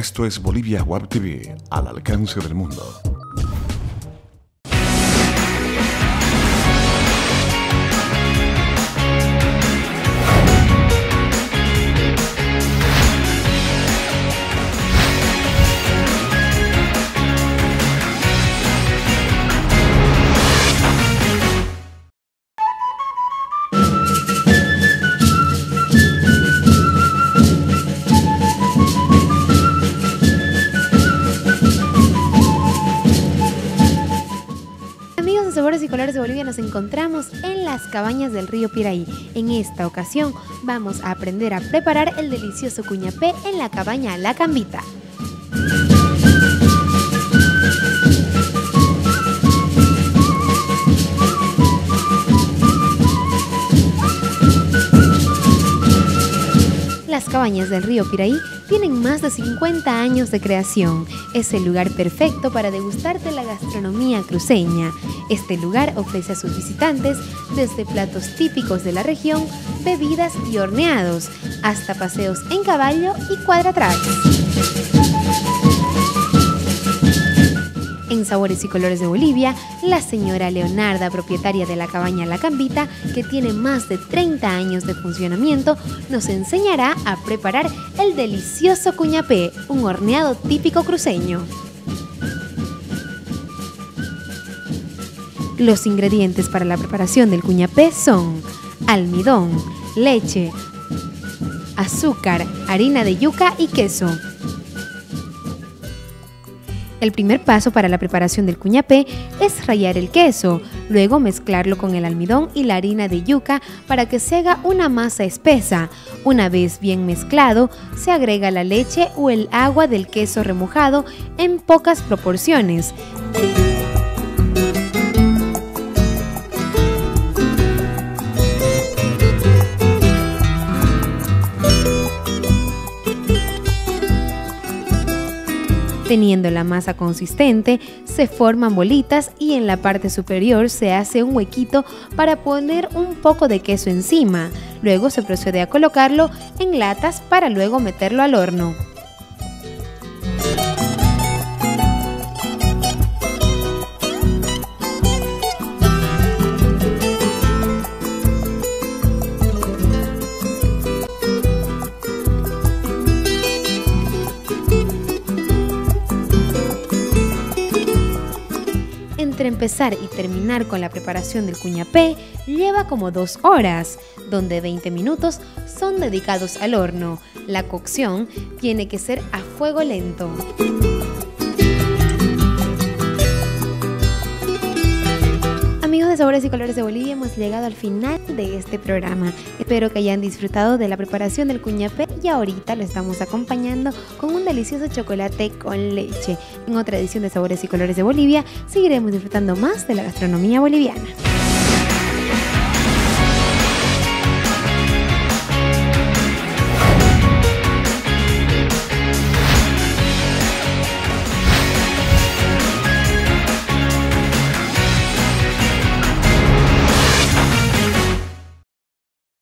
Esto es Bolivia Web TV, al alcance del mundo. Sabores y Colores de Bolivia, nos encontramos en las cabañas del río Piraí. En esta ocasión vamos a aprender a preparar el delicioso cuñapé en la cabaña La Cambita. Las cabañas del río Piraí tienen más de 50 años de creación. Es el lugar perfecto para degustar de la gastronomía cruceña. Este lugar ofrece a sus visitantes desde platos típicos de la región, bebidas y horneados, hasta paseos en caballo y cuadratracks. En Sabores y Colores de Bolivia, la señora Leonarda, propietaria de la cabaña La Cambita, que tiene más de 30 años de funcionamiento, nos enseñará a preparar el delicioso cuñapé, un horneado típico cruceño. Los ingredientes para la preparación del cuñapé son almidón, leche, azúcar, harina de yuca y queso. El primer paso para la preparación del cuñapé es rallar el queso, luego mezclarlo con el almidón y la harina de yuca para que se haga una masa espesa. Una vez bien mezclado, se agrega la leche o el agua del queso remojado en pocas proporciones. Teniendo la masa consistente, se forman bolitas y en la parte superior se hace un huequito para poner un poco de queso encima. Luego se procede a colocarlo en latas para luego meterlo al horno. Entre empezar y terminar con la preparación del cuñapé lleva como dos horas, donde 20 minutos son dedicados al horno. La cocción tiene que ser a fuego lento. Sabores y Colores de Bolivia, hemos llegado al final de este programa. Espero que hayan disfrutado de la preparación del cuñapé y ahorita lo estamos acompañando con un delicioso chocolate con leche. En otra edición de Sabores y Colores de Bolivia seguiremos disfrutando más de la gastronomía boliviana.